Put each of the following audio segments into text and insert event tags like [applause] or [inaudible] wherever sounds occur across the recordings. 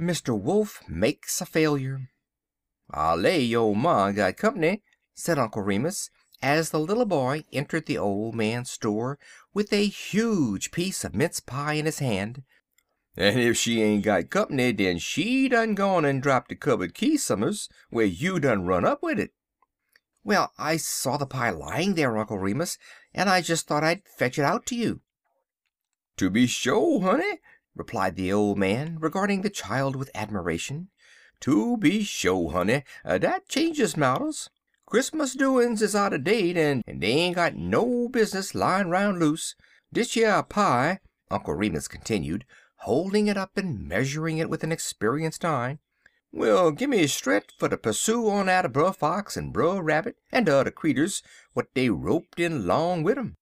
MR. WOLF MAKES A FAILURE "I lay yo' ma got comp'ny," said Uncle Remus, as the little boy entered the old man's store with a huge piece of mince pie in his hand, "en ef she ain't got comp'ny den she done gone en drap de cubberd key some'rs, whar you done run up wid it." "Well, I saw the pie lying there, Uncle Remus, and I just thought I'd fetch it out to you." "Tooby sho, honey," replied the old man, regarding the child with admiration. "To be sho, honey, dat changes matters. Chris'mus doin's is outer date, en dey ain't got no bizness lyin' 'roun' loose. Dish yer pie," Uncle Remus continued, holding it up and measuring it with an experienced eye, "will gimme strenk fer ter persoo on atter Brer Fox en Brer Rabbit en de udder creeturs w'at dey roped in 'long wid um."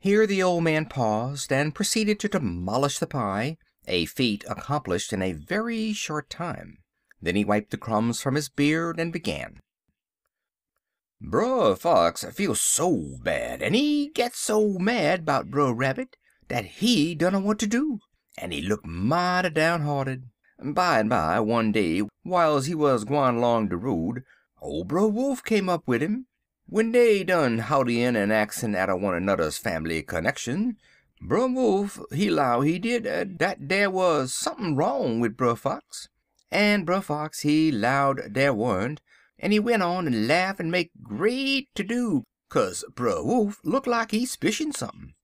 Here the old man paused, and proceeded to demolish the pie, a feat accomplished in a very short time. Then he wiped the crumbs from his beard and began: "Brer Fox feel so bad, en he get so mad 'bout Brer Rabbit, dat he dunner w'at ter do, en he look mighty down hearted. Bimeby, one day, w'iles he wuz gwine 'long de road, ole Brer Wolf come up wid 'im. W'en dey done howdyin' en axin atter one nudder's fambly connection, Brer Wolf, he 'low, he did, dat dey wuz sump'n wrong wid Brer Fox, en Brer Fox, he 'lowed dey wa'n't, en he went on en laugh en make great ter do, kaze Brer Wolf look like he 'spicion sump'n.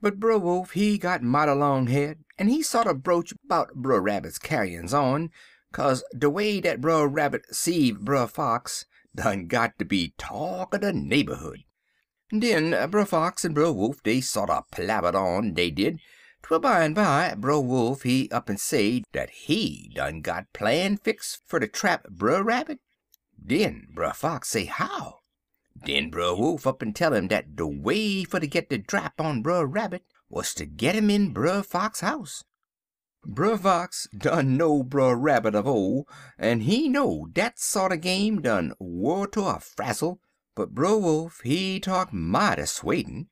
But Brer Wolf, he got mighty long head, en he sorter broach 'bout Brer Rabbit's carryins on, kaze de way dat Brer Rabbit 'ceive Brer Fox done got ter be talk er de neighborhood. Den Brer Fox en Brer Wolf dey sorter plabbered on, dey did, twel bimeby Brer Wolf he up'n say dat he done got plan fix fer ter trap Brer Rabbit. Den Brer Fox say how. Den Brer Wolf up'n tell 'im dat de way fer ter git de drap on Brer Rabbit wuz ter git 'im in Brer Fox house. Brer Fox done know Brer Rabbit of ole, en he know dat sorter game done wore ter a frazzle, but Brer Wolf, he talk mighty swaydin'.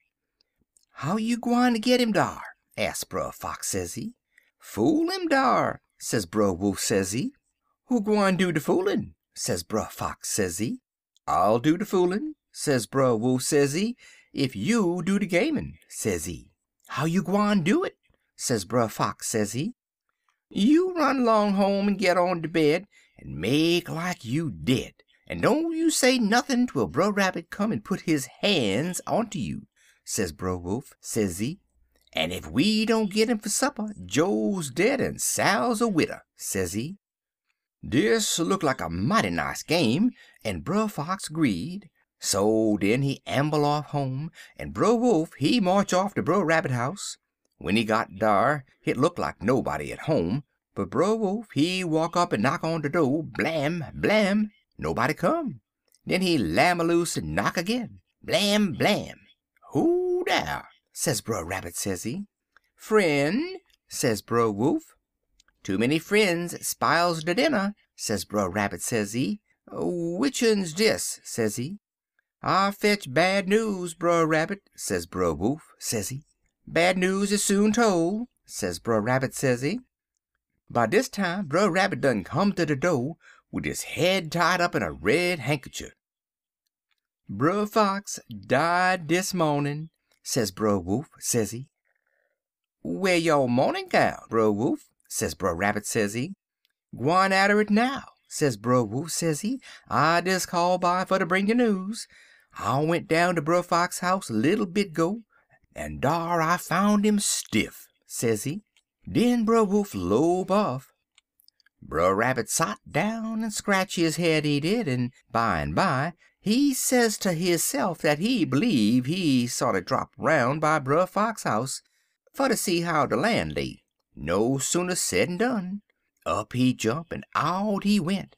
"'How you gwine ter git 'im dar?' ax Brer Fox, sezee. "'Fool 'im dar,' sez Brer Wolf, sezee. "'Who gwine do de foolin'?' sez Brer Fox, sezee. "'I'll do de foolin',' sez Brer Wolf, sezee, 'ef you do de gamin',' sezee. "'How you gwine do it?' sez Brer Fox, sezee. "'You run 'long home en git on de bed, en make like you dead, en don't you say nothin' twel Brer Rabbit come en put his han's onter you,' sez Brer Wolf, sezee. 'En ef we don't git 'im fer supper, Joe's dead en Sal's a widder,' sezee. "Dis look like a mighty nice game, en Brer Fox 'greed. So den he amble off home, en Brer Wolf he march off ter Brer Rabbit house. W'en he got dar, hit look like nobody at home, but Brer Wolf he walk up en knock on de do', blam! blam! Nobody come. Den he lam aloose en knock agin. Blam! blam! "'Who dar?' sez Brer Rabbit, sezee. "'Frien',' sez Brer Wolf. "'Too many frien's spiles de dinner,' sez Brer Rabbit, sezee. "'Which un's dis?' sezee. "'I fetch bad news, Brer Rabbit,' sez Brer Wolf, sezee. "'Bad news is soon tole,' sez Brer Rabbit, sezee. "By dis time Brer Rabbit done come ter de do', wid his head tied up in a red hankercher. "'Brer Fox died dis mawnin,' sez Brer Wolf, sezee. "'Whar yo' mournin' gown, Brer Wolf?' sez Brer Rabbit, sezee. "'Gwine atter it now,' sez Brer Wolf, sezee. 'I des call by fer ter bring you news. I went down ter Brer Fox house a little bit 'go, en dar I foun' 'im stiff,' sezee. Den Brer Wolf lope off. Brer Rabbit sot down en scratch his head, he did, en bimeby he say ter hisse'f dat he b'leeve he sorter drap 'roun' by Brer Fox house fer ter see how de lan' lay. No sooner said'n done. Up he jump en out he went.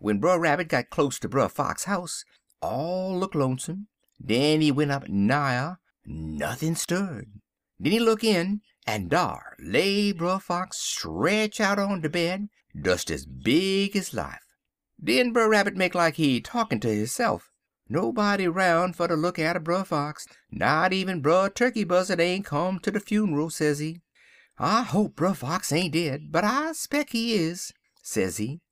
W'en Brer Rabbit got close ter Brer Fox house, all look lonesome. Den he went up nigher. Nothin' stirred. Den he look in, en dar lay Brer Fox stretch out on de bed, des ez big ez life. Den Brer Rabbit make like he talkin' ter. Nobody 'roun' fer ter look atter Brer Fox, not even Brer Tukkey Buzzard ain't come ter de funeral, sezee. I hope Brer Fox ain't dead, but I speck he is,' sezee.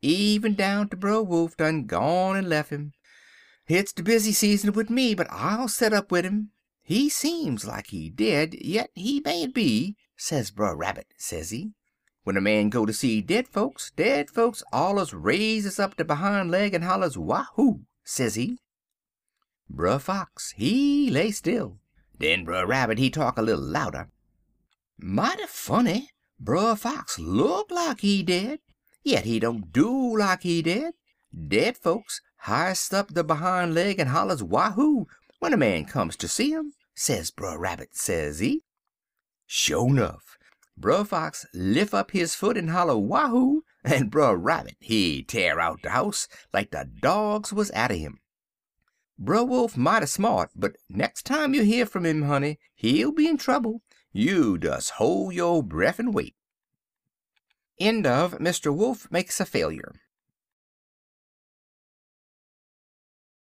'Even down ter Brer Wolf done gone en lef 'im. Hit's de busy season wid me, but I'll set up wid 'im. He seems like he dead, yit he mayn't be,' sez Brer Rabbit, sezee. 'W'en a man go ter see dead folks, dead folks allers raises up der behime leg en hollers wahoo!' sezee. "Brer Fox, he lay still. Den Brer Rabbit, he talk a little louder. "'Mighty funny. Brer Fox look like he dead, yit he don't do like he dead. Dead folks h'ist up der behime leg en hollers wahoo! W'en a man comes ter see um,' sez Brer Rabbit, sezee. "Sho' nuff, Brer Fox lif' up his foot en holler wahoo! [laughs] en Brer Rabbit, he tear out de house like de dogs wuz atter 'im. Brer Wolf mighty smart, but nex' time you hear fum 'im, honey, he'll be in trouble. You des hol' yo' breff en wait." End of Mr. Wolf Makes a Failure